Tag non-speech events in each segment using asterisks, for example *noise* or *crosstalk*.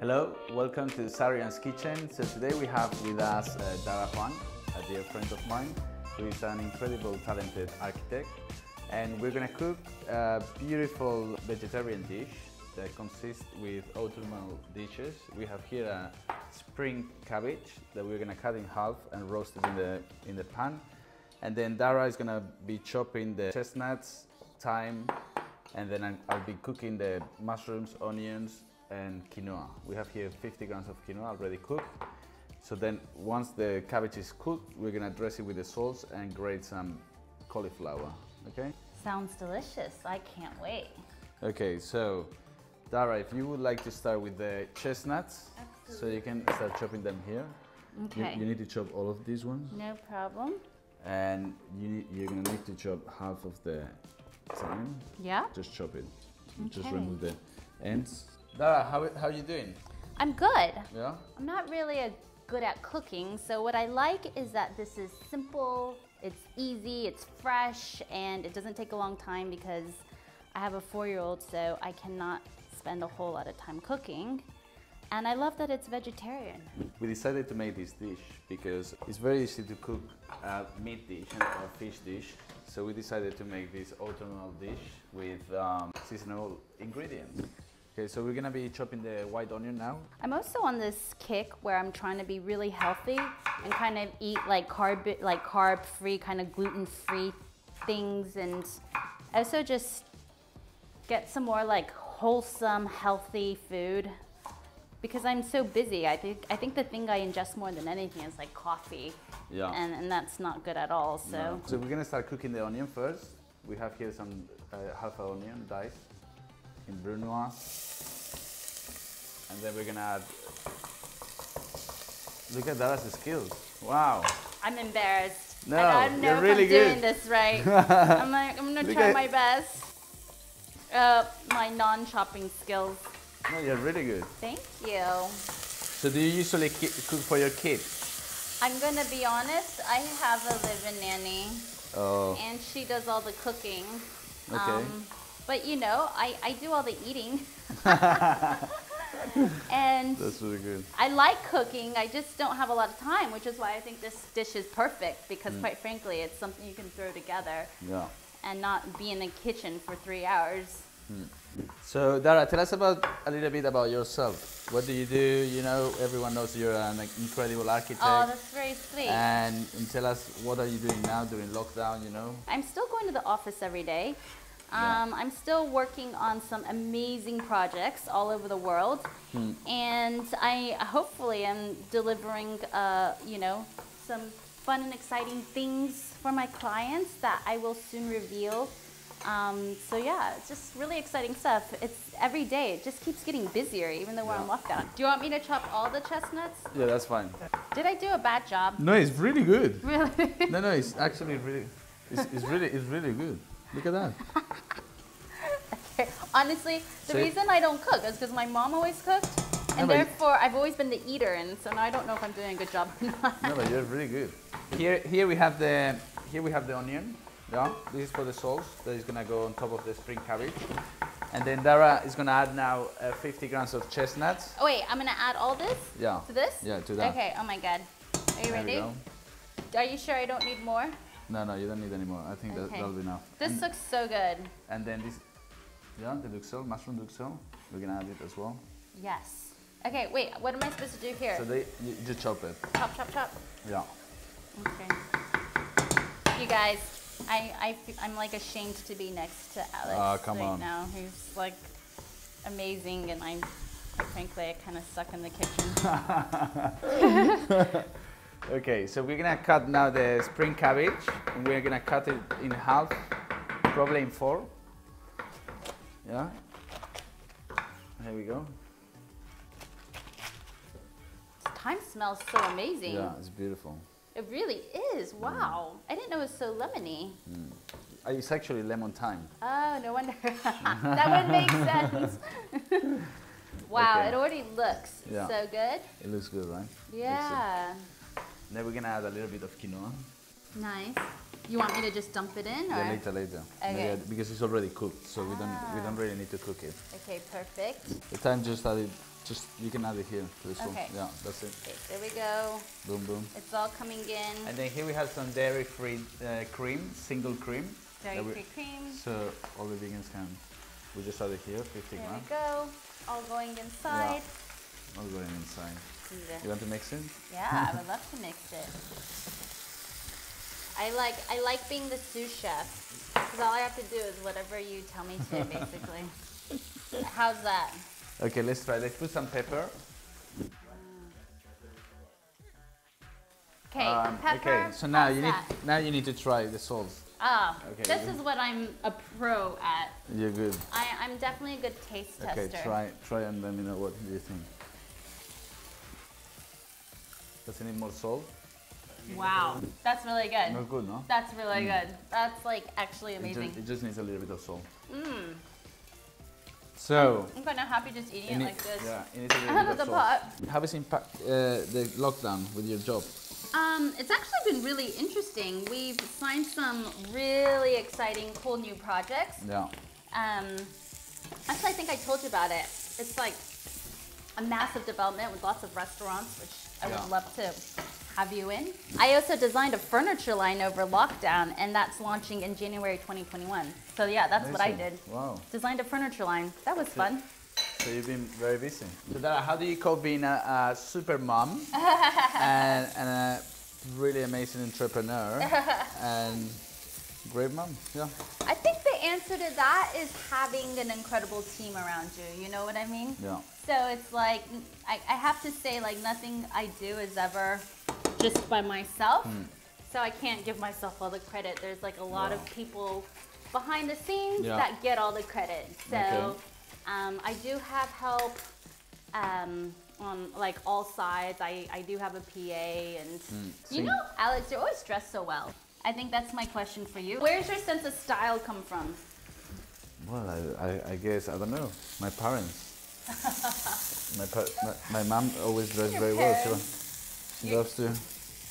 Hello, welcome to Sarrion's Kitchen. So today we have with us uh, Dara Huang, a dear friend of mine, who is an incredible talented architect. And we're gonna cook a beautiful vegetarian dish that consists with autumnal dishes. We have here a spring cabbage that we're gonna cut in half and roast it in the, in the pan. And then Dara is gonna be chopping the chestnuts, thyme, and then I'll be cooking the mushrooms, onions, and quinoa. We have here 50 grams of quinoa already cooked. So then once the cabbage is cooked, we're gonna dress it with the sauce and grate some cauliflower, okay? Sounds delicious. I can't wait. Okay, so Dara, if you would like to start with the chestnuts, so you can start chopping them here. You- Okay. You, need to chop all of these ones, No problem. and you, you're gonna need to chop half of the thyme. Yeah? Just chop it. Okay. Just remove the ends. Dara, how how you doing? I'm good. Yeah. I'm not really a good at cooking, so what I like is that this is simple, it's easy, it's fresh, and it doesn't take a long time because I have a four-year-old, so I cannot spend a whole lot of time cooking. And I love that it's vegetarian. We decided to make this dish because it's very easy to cook a meat dish a fish dish. So we decided to make this autumnal dish with um, seasonal ingredients. Okay, so we're gonna be chopping the white onion now. I'm also on this kick where I'm trying to be really healthy and kind of eat like carb like carb free, kind of gluten free things and also just get some more like wholesome, healthy food because I'm so busy. I think I think the thing I ingest more than anything is like coffee. Yeah. And and that's not good at all. So No. So we're gonna start cooking the onion first. We have here some uh, half a onion diced in brunoise. And then we're gonna add. Look at Dara's skills. Wow. I'm embarrassed. No, I don't know you're if really I'm doing good. this right. *laughs* I'm like, I'm gonna Look try my best. Uh, my non-chopping skills. No, you're really good. Thank you. So do you usually cook for your kids? I'm gonna be honest. I have a live-in nanny, Oh, and she does all the cooking. Um, okay. But you know, I, I do all the eating. *laughs* *laughs* and That's really good. I like cooking. I just don't have a lot of time, which is why I think this dish is perfect. Because Mm. quite frankly, it's something you can throw together Yeah. and not be in the kitchen for three hours. So Dara, tell us about a little bit about yourself. What do you do? You know, everyone knows you're an incredible architect. Oh, that's very sweet. and, and tell us what are you doing now during lockdown? You know. I'm still going to the office every day. Yeah. Um, I'm still working on some amazing projects all over the world, Hmm. and I hopefully am delivering, uh, you know, some fun and exciting things for my clients that I will soon reveal. Um, so yeah, it's just really exciting stuff. It's every day. It just keeps getting busier, even though we're on lockdown. Do you want me to chop all the chestnuts? Yeah, that's fine. Did I do a bad job? No, it's really good. Really? No, no, it's actually really, it's, it's really, it's really good. Look at that. okay. *laughs* Honestly, the So- reason I don't cook is because my mom always cooked, and but- therefore I've always been the eater, and so now I don't know if I'm doing a good job or not. No, but you're really good. Here, here we have the, here we have the onion. Yeah, this is for the sauce that is gonna go on top of the spring cabbage. And then Dara is gonna add now uh, 50 grams of chestnuts. Oh wait, I'm gonna add all this Yeah. to this. Yeah, to that. Okay. Oh my god. Are you There we ready? go. Are you sure I don't need more? No, no, you don't need any more. I think that, Okay. that'll be enough. This and, looks so good. and then this, yeah, the duxelle, mushroom duxelle. We're gonna add it as well. Yes. Okay. Wait. What am I supposed to do here? So they, you just chop it. chop, chop, chop. Yeah. Okay. You guys, I, I, I'm like ashamed to be next to Alex Ah, come right on. now. He's like amazing, and I'm, frankly, I kind of suck in the kitchen. *laughs* *laughs* Okay, so we're gonna cut now the spring cabbage, and we're gonna cut it in half, probably in four. Yeah. Here we go. Thyme smells so amazing. Yeah, it's beautiful. It really is. Wow. I didn't know it was so lemony. Uh, It's actually lemon thyme. Oh, no wonder. *laughs* *laughs* that would make sense. *laughs* wow, Okay. it already looks Yeah. so good. It looks good, right? Yeah. Then we're gonna add a little bit of quinoa. Nice. You want me to just dump it in, or? Yeah, later, later. Okay. Yeah, because it's already cooked, so we don't we don't really need to cook it. Okay, perfect. The thyme just add it, just you can add it here to spoon. Okay. Yeah, that's it. Okay, there we go. Boom, boom. It's all coming in. And then here we have some dairy-free uh, cream, single cream. Dairy-free cream. So all the vegans can. We just add it here, 50 There we grams. go. All going inside. All going inside. You want to mix it? Yeah, I would love to mix it. I like I like being the sous chef because all I have to do is whatever you tell me to, basically. *laughs* How's that? Okay, let's try. Let's put some pepper. Okay, Um, pepper. okay, so now you need that? now you need to try the salt. Ah, Okay, this is what I'm a pro at. You're good. I, I'm definitely a good taste Okay, tester. try try and let me know what do you think. Does it need more salt? Wow, that's really good. Not good, no? That's really good. That's like actually It amazing. just, it just needs a little bit of salt. Mmm. So, I'm kind of happy just eating it it need- like this. yeah, it needs a little Out bit of of the salt. pot. How has impact uh, the lockdown with your job? Um, it's actually been really interesting. We've signed some really exciting, cool new projects. Yeah. Um, actually, I think I told you about it. It's like a massive development with lots of restaurants, which I Yeah. would love to have you in. I also designed a furniture line over lockdown, and that's launching in January 2021. So yeah, that's what I did. Wow. Designed a furniture line. That was fun. So you've been very busy. So Dara, how do you cope being a, a super mom *laughs* and, and a really amazing entrepreneur *laughs* and great mom? Yeah. I think the answer to that is having an incredible team around you. You know what I mean? Yeah. So it's like I, I have to say like nothing I do is ever just by myself. Hmm. So I can't give myself all the credit. There's like a lot of people behind the scenes Yeah. that get all the credit. So Okay. um, I do have help um, on like all sides. I, I do have a PA and you know, Alex, you're always dressed so well. I think that's my question for you. Where's your sense of style come from? Well, I, I, I guess, I don't know, my parents. My, my, my mom always Your very well. She, she loves to.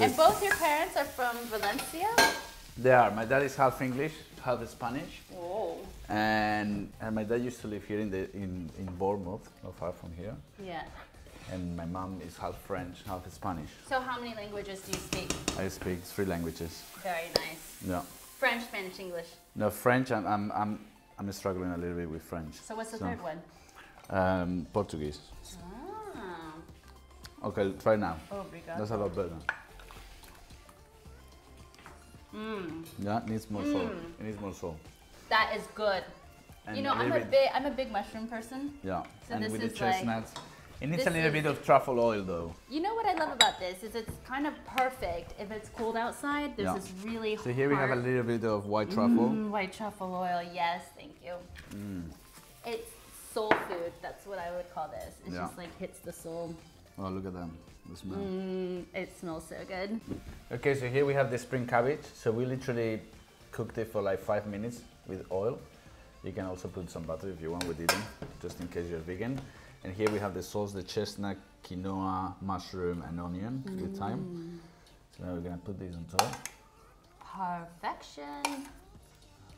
And both your parents are from Valencia? They are. My dad is half English, half Spanish. Whoa. And, and my dad used to live here in, the, in, in Bournemouth, not far from here. Yeah. And my mom is half French, half Spanish. So how many languages do you speak? I speak three languages. Very nice. Yeah. French, Spanish, English. No, French, I'm, I'm, I'm, I'm struggling a little bit with French. So what's the So- third one? Um, Portuguese. Ah. Okay, try now. Obrigado. That's a lot better. Mm. Yeah, it needs more salt. It needs more salt. That is good. And you know, I'm a bit- big I'm a big mushroom person. Yeah, So and this with the is like- chestnuts. it needs a little is- bit of truffle oil though. You know what I love about this is it's kind of perfect if it's cold outside. There's Yeah. this really So here we have a little bit of white truffle. Mm, white truffle oil. Yes, thank you. Mm. It's soul food. That's what I would call this. It Yeah. just like hits the soul. Oh, look at them. The smell. Mm, it smells so good. Okay, so here we have the spring cabbage. So we literally cooked it for like five minutes with oil. You can also put some butter if you want with it, in, just in case you're vegan. And here we have the sauce, the chestnut, quinoa, mushroom, and onion with thyme. So now we're gonna put these on top. Perfection.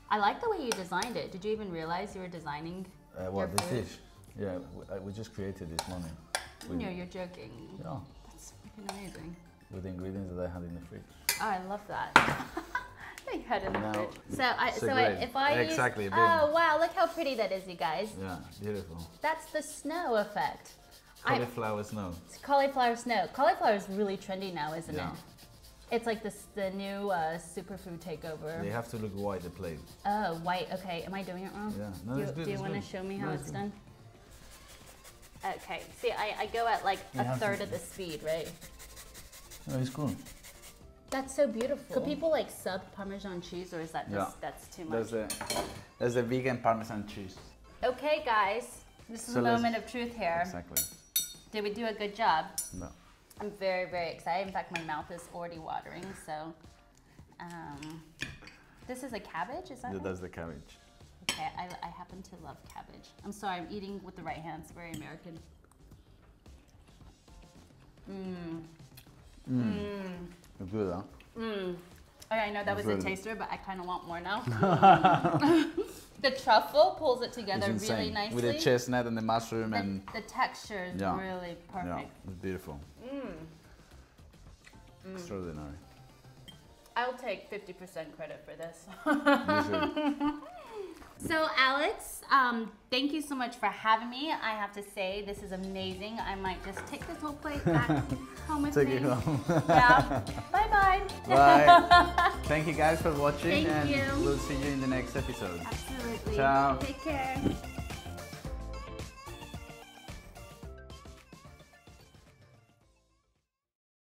I like the way you designed it. Did you even realize you were designing Uh, your what this food? dish? Yeah, we, uh, we just created this morning. With, No, you're joking. yeah, That's freaking amazing. with the ingredients that I had in the fridge. Oh, I love that. *laughs* I had in the Now, fridge. So, I, so so I, if I use- Exactly, boom. oh wow, look how pretty that is, you guys. Yeah, beautiful. That's the snow effect. I, Cauliflower snow. it's cauliflower snow. Cauliflower is really trendy now, isn't Yeah. it? It's like this the new uh, superfood takeover. They have to look white, the plate. Oh, white. Okay, am I doing it wrong? Yeah, no, do it's good, do you want to show me No, how it's it's done? Okay. See, I, I go at like You a have to- third of the speed, right? Oh, it's cool. That's so beautiful. Could people like sub Parmesan cheese, or is that just Yeah. that's too much? That's the, that's the vegan Parmesan cheese. Okay, guys, this is So a moment of truth here. Exactly. Did we do a good job? No. I'm very, very excited. In fact, my mouth is already watering. So, um, this is a cabbage, is that Yeah, right? that's the cabbage. Okay, I, I happen to love cabbage. I'm sorry, I'm eating with the right hand. It's very American. Mmm. Mmm. It's good, huh? Mmm. Okay, I know that was Really. a taster, but I kind of want more now. *laughs* *laughs* the truffle pulls it together really nicely. With the chestnut and the mushroom the, and the texture is Yeah. really yeah, perfect. it's beautiful. Mm. Mm. Extraordinary. I'll take 50% credit for this. *laughs* So, Alex, um, thank you so much for having me. I have to say, this is amazing. I might just take this whole plate back *laughs* home with Take me. it home. *laughs* Yeah. bye bye. *laughs* Bye. Thank you guys for watching Thank and you. we'll see you in the next episode. Absolutely. Ciao. Take care.